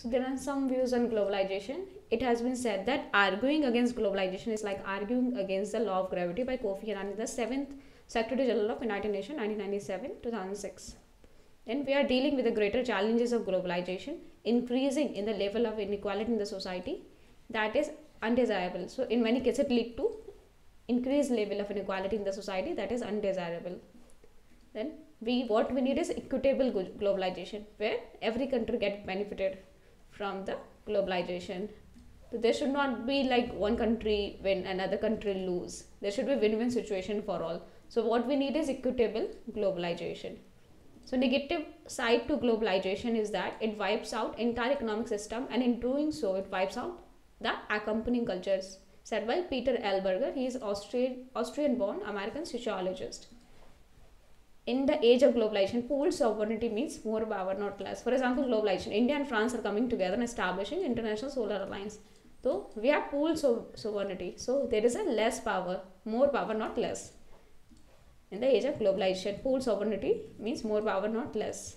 So there are some views on globalization. It has been said that arguing against globalization is like arguing against the law of gravity by Kofi Annan, the seventh Secretary General of United Nations, 1997-2006. Then we are dealing with the greater challenges of globalization, increasing in the level of inequality in the society that is undesirable. So in many cases, it lead to increased level of inequality in the society that is undesirable. Then we what we need is equitable globalization where every country get benefited from the globalization. So there should not be like one country when another country lose. There should be win-win situation for all. So what we need is equitable globalization. So negative side to globalization is that it wipes out entire economic system and in doing so it wipes out the accompanying cultures said by Peter L. Berger, He is Austrian, Austrian born American sociologist. In the age of globalization, pool sovereignty means more power, not less. For example, globalization, India and France are coming together and establishing international solar alliance. So we have pool so sovereignty. So there is a less power, more power, not less. In the age of globalization, pool sovereignty means more power, not less.